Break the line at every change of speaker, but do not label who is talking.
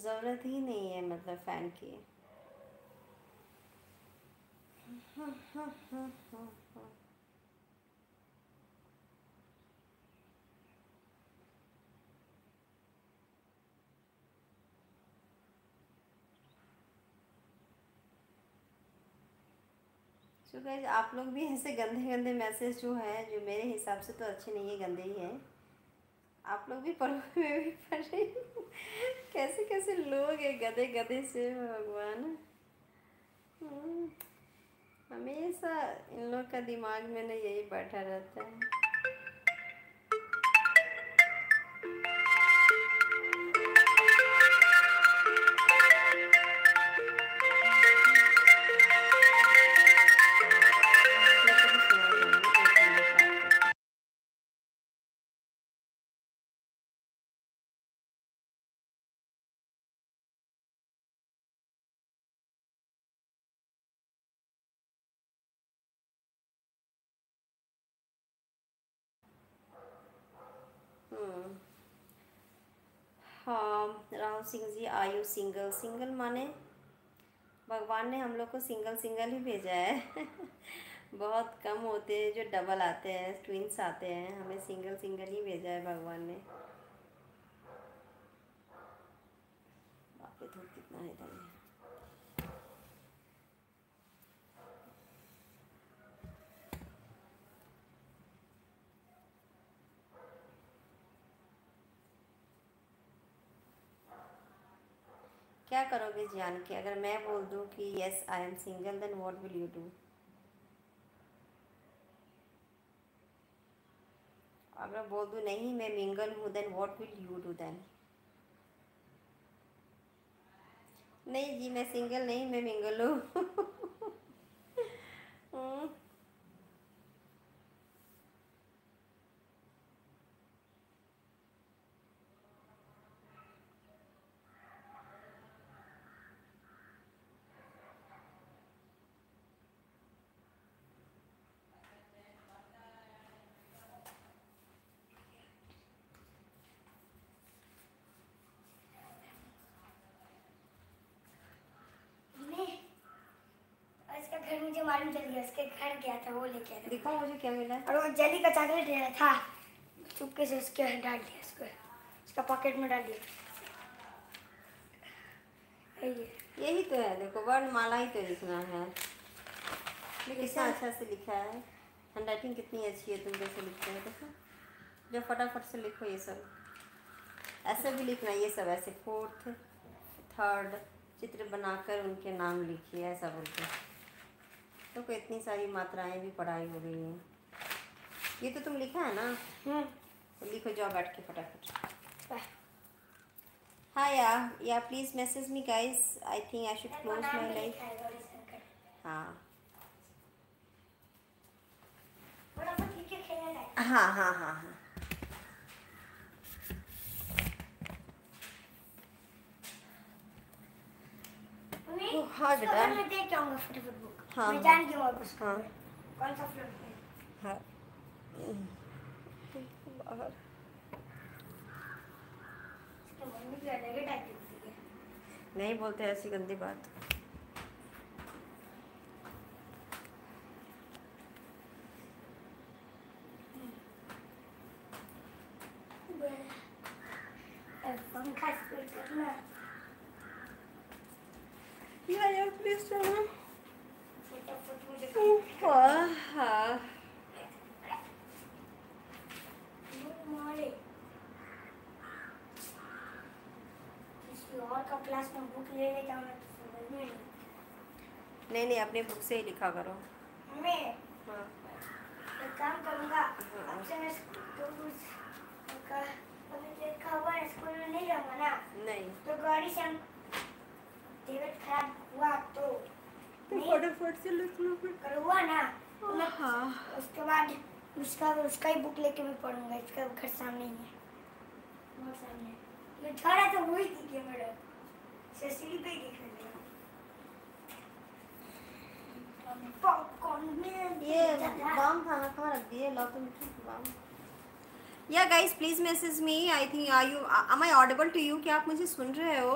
ज़रूरत ही नहीं है मतलब फ़ैन की। सो गाइज़ आप लोग भी ऐसे गंदे गंदे मैसेज जो है, जो मेरे हिसाब से तो अच्छे नहीं है, गंदे ही हैं। आप लोग भी पढ़ो, में भी पढ़ रही कैसे कैसे लोग हैं? गधे गधे से भगवान। हम्म, हमेशा इन लोग का दिमाग में ना यही बैठा रहता है। राहुल सिंह जी, आयु सिंगल। सिंगल माने? भगवान ने हम लोग को सिंगल सिंगल ही भेजा है। बहुत कम होते हैं जो डबल आते हैं ट्विंस आते हैं। हमें सिंगल सिंगल ही भेजा है भगवान ने। बाकी धूप कितना है क्या करोगे जान के? अगर मैं बोल दूँ कि yes I am single then what will you do अगर बोल दूँ, नहीं, मैं मिंगल हूँ then what will you do then नहीं जी, मैं सिंगल नहीं, मैं मिंगल हूँ हम्म,
मैं इसका घर मुझे इसके घर गया था वो लेके आया था।
दिखाओ मुझे क्या मिला।
और वो जली का चॉकलेट ले रहा था। चुपके से उसके डाल दिया इसको इसका पॉकेट में डाल दिया। ये
यही तो है देखो वर्णमाला ही तो लिखना है। कितना अच्छा से लिखा है। हैंड राइटिंग कितनी अच्छी है तुम जैसे लिखते हो देखो। जो फटाफट से लिखो ये सब। ऐसे भी लिखना ये सब ऐसे फोर्थ थर्ड चित्र बनाकर उनके नाम लिखिए ऐसा बोलते हैं। तो को इतनी सारी मात्राएँ भी पढ़ाई हो गई है। ये तो तुम लिखा है ना?
हम्म।
तो लिखो जाओ बैठ के फटाफट। हाँ yeah yeah please message me guys I think I should close my life हाँ।
है
हाँ हाँ हाँ। हाँ बेटा।
में देख आऊँगा फटाफट बुक
हाँ,
मैं। जान के वापस
हाँ
कौन सा फ्लोर पे
हाँ बाहर नहीं बोलते ऐसी गंदी बात
पंखा स्पीड करना
या यार प्लीज़ चलो
फटाफट मुझे
हाँ हाँ
मारे किसी और का क्लास में बुक ले ले जाना तो नहीं।
नहीं नहीं अपनी बुक से ही लिखा करो।
मैं?
हाँ।
एक काम करूँगा अब से मैं स्कूल का अभी देखा हुआ है, स्कूल में नहीं जाऊँगा ना?
नहीं।
तो गाड़ी से हम तबीयत खराब हुआ तो
तो फटाफट से लिख लो फिर।
ना। तो
हाँ।
उसके बाद उसका उसका ही बुक लेके मैं पढ़ूँगा इसका घर सामने ही है। बहुत सामने है। मैं थोड़ा तो वही दिख गया पे दिख रहा
ये बाम खाना कहाँ रख दिए लो तुम balm. Yeah guys please message me I think are you audible to you? क्या आप मुझे सुन रहे हो?